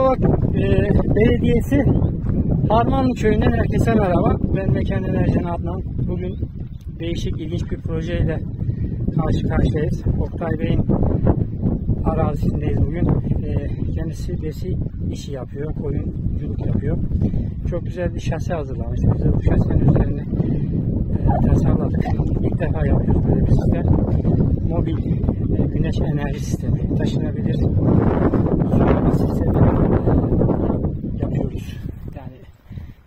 Yalovak e, Belediyesi Harmanlı Köyü'nden herkese merhaba. Ben Mekan Enerji'nin Adnan. Bugün değişik, ilginç bir projeyle karşı karşıyayız. Oktay Bey'in arazisindeyiz bugün. E, kendisi besi işi yapıyor, koyunculuk yapıyor. Çok güzel bir şase hazırlamış. Biz de bu şasenin üzerine e, tasarladık. İlk defa yapıyoruz böyle bir sistem. Mobil güneş enerji sistemi. Taşınabilir sulama sistemi yapıyoruz. Yani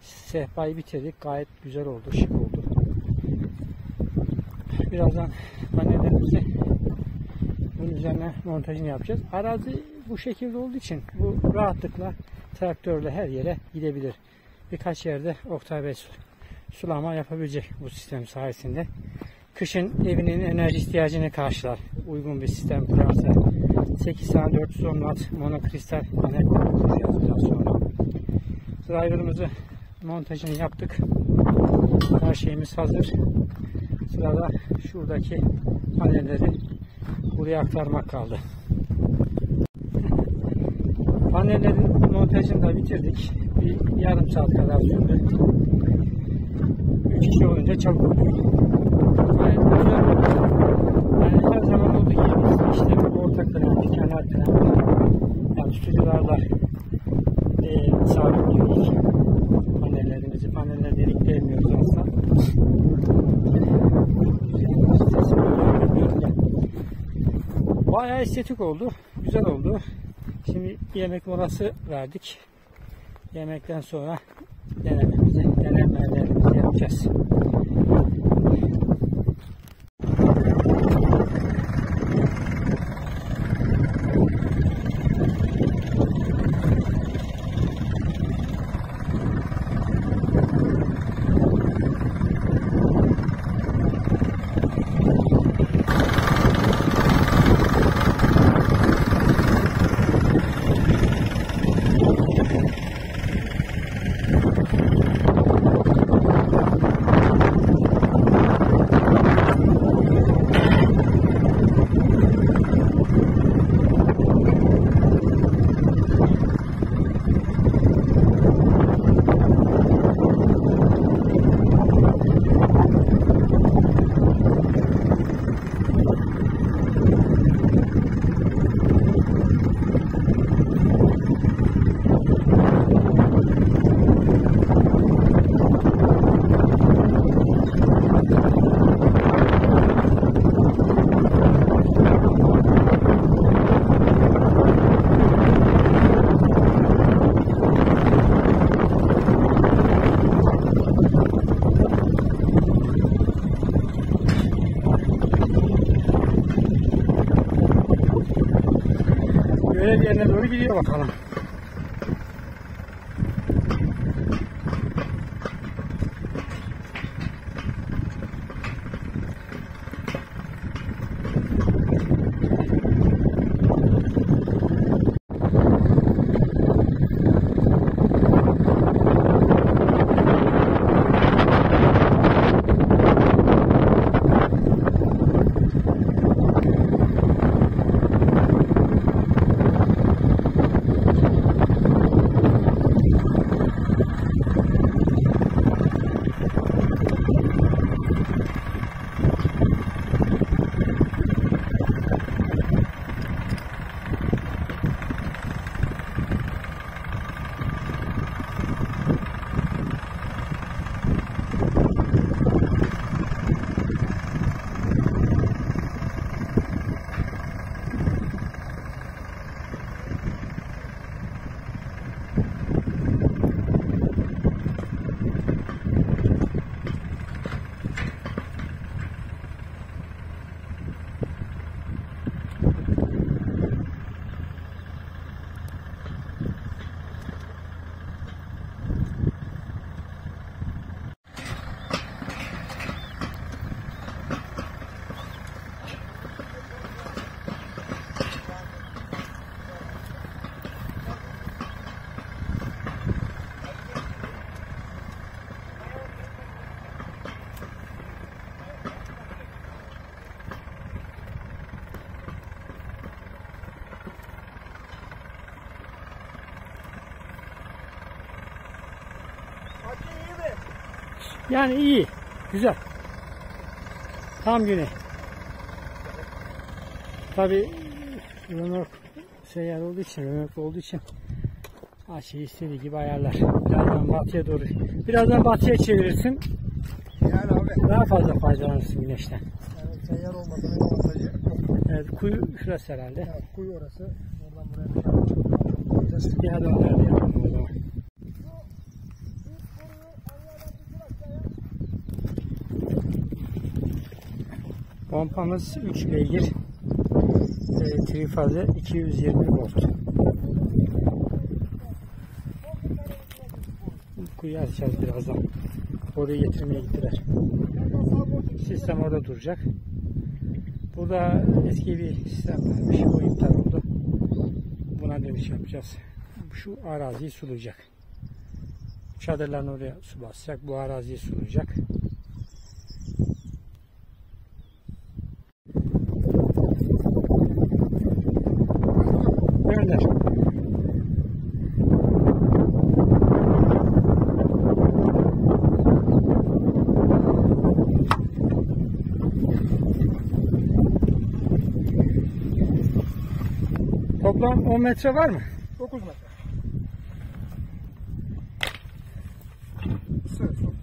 sehpayı bitirdik. Gayet güzel oldu, şık oldu. Birazdan panellerimizi bunun üzerine montajını yapacağız. Arazi bu şekilde olduğu için bu rahatlıkla traktörle her yere gidebilir. Birkaç yerde Oktay Bey sulama yapabilecek bu sistem sayesinde. Kışın evinin enerji ihtiyacını karşılar. Uygun bir sistem kurarsa 8 saat 410 watt monokristal panel kuracağız sonra. Driver'ımızı montajını yaptık. Her şeyimiz hazır. Sırada şuradaki panelleri buraya aktarmak kaldı. Panellerin montajını da bitirdik. Bir yarım saat kadar sürdü. 3 kişi olunca çabuk oluyor. Gayet güzel. Yani her zaman olduğu gibi işte orta krem, kenar yani tutucularla e, sabitliyoruz panellerimizi. Paneller delik değmiyoruz aslında. Bayağı estetik oldu. Güzel oldu. Şimdi yemek molası verdik. Yemekten sonra denememizi, denemelerimizi yapacağız. Yerine doğru gidiyor bakalım. Yani iyi. Güzel. Tam güney. Tabi römork seyyar olduğu için, römork olduğu için açıyı istediği gibi ayarlar. Birazdan batıya doğru. Birazdan batıya çevirirsin. Yani abi. Daha fazla faydalanırsın güneşten. Yani seyyar olmasının avantajı yok. Evet, kuyu şurası herhalde. Yani kuyu orası. Oradan buraya koyacağız. Bir adım nerede yapalım o zaman. Pompamız 3 beygir. E, trifazı 220 volt. Kuyu açacağız birazdan. Oraya getirmeye gittiler. Sistem orada duracak. Burada eski bir sistem varmış. O iptal oldu. Buna dönüş yapacağız. Şu araziyi sulayacak. Çadırların oraya su basacak. Bu araziyi sulayacak. 10 metre var mı? 9 metre. Yüz suyu.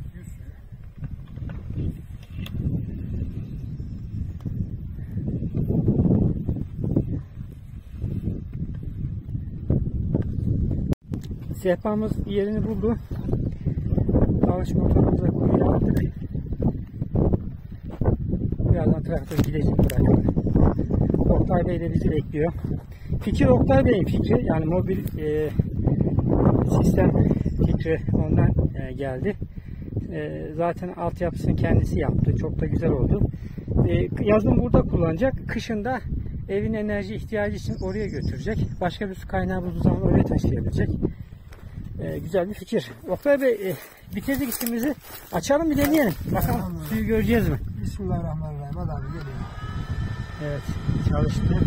Sehpamız yerini buldu. Dalış motorumuza kuyuya attık. Birazdan traktör gidecek. Oktay Bey de bizi bekliyor. Fikir Oktay Bey'in fikri. Yani mobil e, sistem fikri ondan e, geldi. E, zaten altyapısını kendisi yaptı. Çok da güzel oldu. E, yazın burada kullanacak. Kışın da evin enerji ihtiyacı için oraya götürecek. Başka bir su kaynağı bulduğu zaman oraya taşıyabilecek. E, güzel bir fikir. Oktay Bey e, bitirdik işimizi. Açalım bir deneyelim. Bakalım suyu göreceğiz mi? Bismillahirrahmanirrahim. Hadi abi geliyor. Evet çalıştı.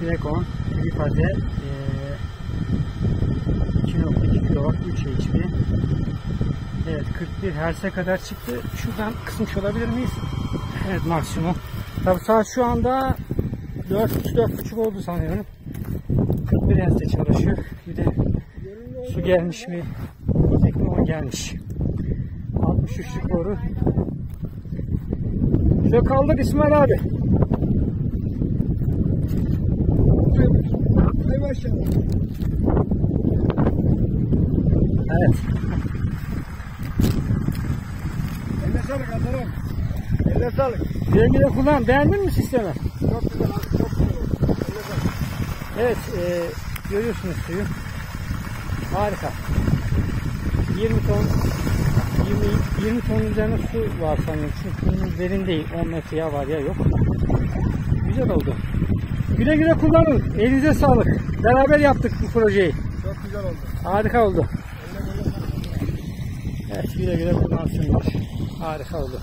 Finekon, Trifaze, eee 2.2 kW 3 HP. Evet 41 Hz'e kadar çıktı. Şuradan kısmış olabilir miyiz? Evet maksimum. Tabi saat şu anda 4-4.5 oldu sanıyorum. 41 Hz'de çalışıyor. Bir de su gelmiş mi? Ama gelmiş. 63'lük boru. Şöyle kaldık İsmail abi. Yavaş. Evet. Elle sağlık Hasan'ım. Elle sağlık. Güle güle kullan. Beğendin mi sistemi? Çok güzel abi. Çok güzel. Elle sağlık. Evet. E, görüyorsunuz suyu. Harika. 20 ton 20, 20 ton üzerine su var sanıyorum. Çünkü suyun derin değil. 10 metre ya var ya yok. Güzel oldu. Güle güle kullanın. Elinize sağlık. Beraber yaptık bu projeyi. Çok güzel oldu. Harika oldu. Evet güle güle kullansınlar. Harika oldu.